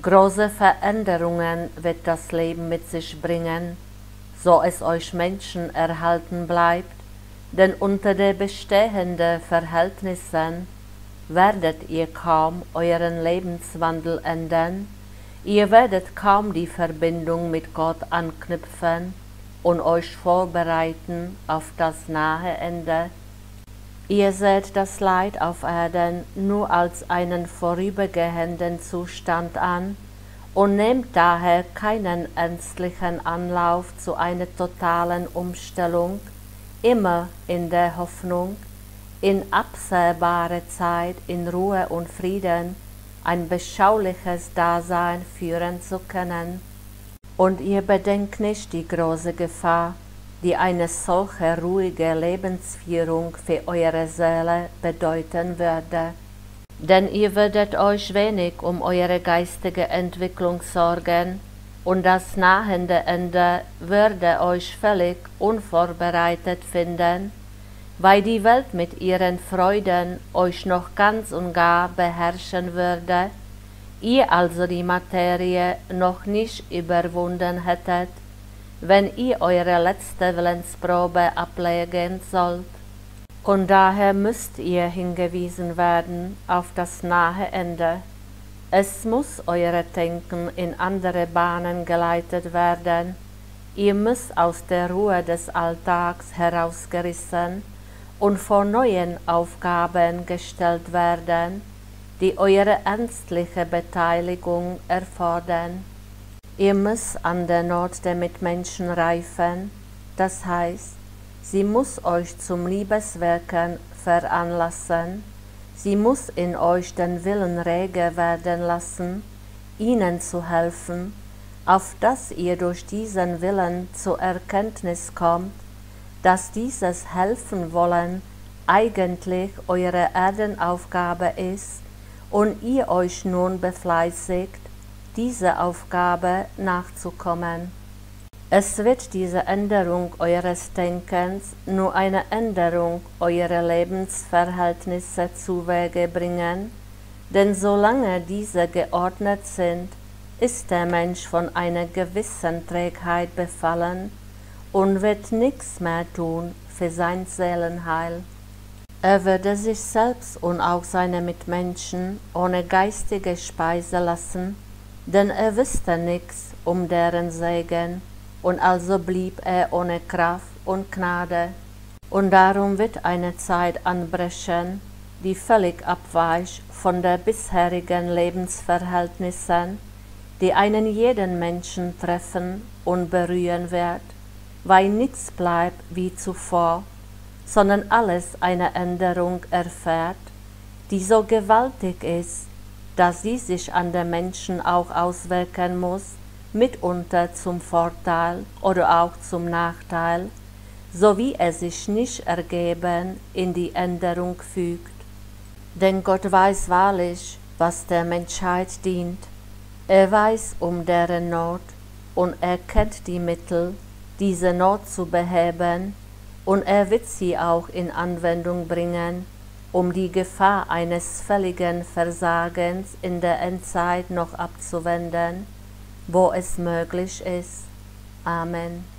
Große Veränderungen wird das Leben mit sich bringen, so es euch Menschen erhalten bleibt, denn unter den bestehenden Verhältnissen werdet ihr kaum euren Lebenswandel ändern, ihr werdet kaum die Verbindung mit Gott anknüpfen und euch vorbereiten auf das nahe Ende. Ihr seht das Leid auf Erden nur als einen vorübergehenden Zustand an und nehmt daher keinen ernstlichen Anlauf zu einer totalen Umstellung, immer in der Hoffnung, in absehbare Zeit in Ruhe und Frieden ein beschauliches Dasein führen zu können. Und ihr bedenkt nicht die große Gefahr, die eine solche ruhige Lebensführung für eure Seele bedeuten würde. Denn ihr würdet euch wenig um eure geistige Entwicklung sorgen, und das nahende Ende würde euch völlig unvorbereitet finden, weil die Welt mit ihren Freuden euch noch ganz und gar beherrschen würde, ihr also die Materie noch nicht überwunden hättet, wenn ihr eure letzte Willensprobe ablegen sollt. Und daher müsst ihr hingewiesen werden auf das nahe Ende. Es muss eure Denken in andere Bahnen geleitet werden. Ihr müsst aus der Ruhe des Alltags herausgerissen und vor neuen Aufgaben gestellt werden, die eure ernstliche Beteiligung erfordern. Ihr müsst an der Not der Mitmenschen reifen, das heißt, sie muss euch zum Liebeswirken veranlassen, sie muss in euch den Willen rege werden lassen, ihnen zu helfen, auf dass ihr durch diesen Willen zur Erkenntnis kommt, dass dieses Helfen wollen eigentlich eure Erdenaufgabe ist und ihr euch nun befleißigt, diese Aufgabe nachzukommen. Es wird diese Änderung eures Denkens nur eine Änderung eurer Lebensverhältnisse zuwege bringen, denn solange diese geordnet sind, ist der Mensch von einer gewissen Trägheit befallen und wird nichts mehr tun für sein Seelenheil. Er würde sich selbst und auch seine Mitmenschen ohne geistige Speise lassen, denn er wüsste nichts um deren Segen, und also blieb er ohne Kraft und Gnade. Und darum wird eine Zeit anbrechen, die völlig abweicht von der bisherigen Lebensverhältnissen, die einen jeden Menschen treffen und berühren wird weil nichts bleibt wie zuvor, sondern alles eine Änderung erfährt, die so gewaltig ist, dass sie sich an den Menschen auch auswirken muss, mitunter zum Vorteil oder auch zum Nachteil, so wie er sich nicht ergeben in die Änderung fügt. Denn Gott weiß wahrlich, was der Menschheit dient. Er weiß um deren Not und er kennt die Mittel, diese Not zu beheben, und er wird sie auch in Anwendung bringen, um die Gefahr eines völligen Versagens in der Endzeit noch abzuwenden, wo es möglich ist. Amen.